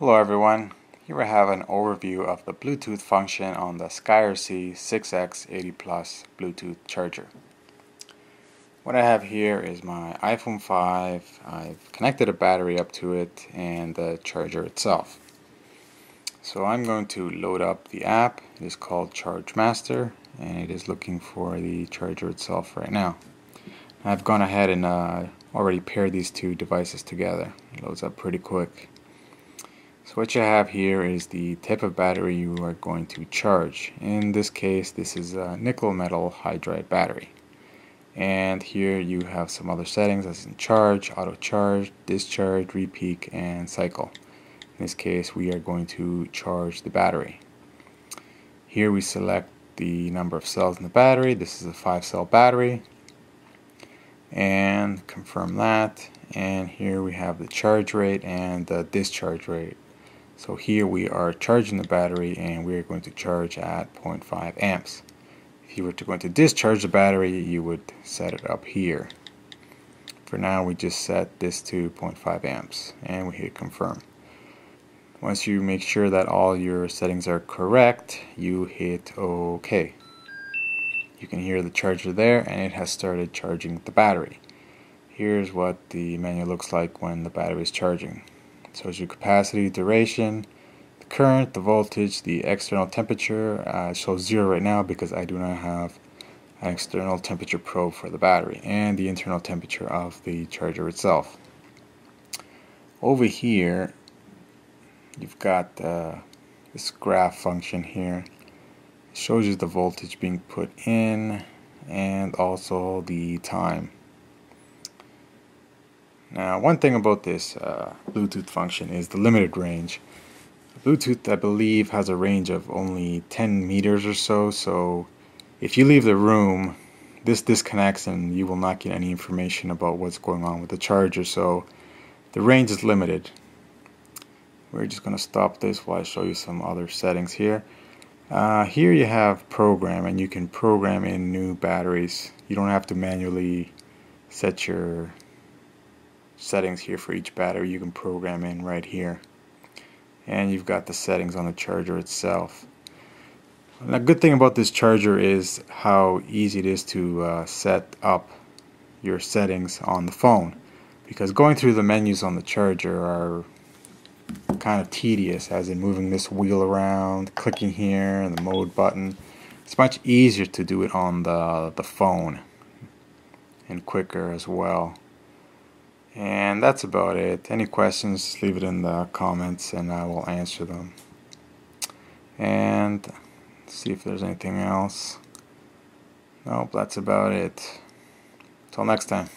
Hello everyone, here I have an overview of the Bluetooth function on the SkyRC 6X80 Plus Bluetooth charger. What I have here is my iPhone 5, I've connected a battery up to it and the charger itself. So I'm going to load up the app, it is called Charge Master and it is looking for the charger itself right now. I've gone ahead and uh, already paired these two devices together, it loads up pretty quick. So what you have here is the type of battery you are going to charge. In this case, this is a nickel metal hydride battery. And here you have some other settings as in charge, auto charge, discharge, repeak, and cycle. In this case, we are going to charge the battery. Here we select the number of cells in the battery. This is a 5 cell battery. And confirm that. And here we have the charge rate and the discharge rate. So here we are charging the battery and we are going to charge at 0.5 amps. If you were to going to discharge the battery you would set it up here. For now we just set this to 0.5 amps and we hit confirm. Once you make sure that all your settings are correct you hit OK. You can hear the charger there and it has started charging the battery. Here's what the menu looks like when the battery is charging shows you capacity, duration, the current, the voltage, the external temperature. Uh, it shows zero right now because I do not have an external temperature probe for the battery and the internal temperature of the charger itself. Over here you've got uh, this graph function here. It shows you the voltage being put in and also the time. Now one thing about this uh, Bluetooth function is the limited range. Bluetooth I believe has a range of only 10 meters or so so if you leave the room this disconnects and you will not get any information about what's going on with the charger so the range is limited. We're just going to stop this while I show you some other settings here. Uh, here you have program and you can program in new batteries. You don't have to manually set your settings here for each battery you can program in right here. And you've got the settings on the charger itself. And a good thing about this charger is how easy it is to uh, set up your settings on the phone. Because going through the menus on the charger are kind of tedious as in moving this wheel around clicking here and the mode button. It's much easier to do it on the the phone and quicker as well and that's about it. Any questions, leave it in the comments and I will answer them. And see if there's anything else. Nope, that's about it. Till next time.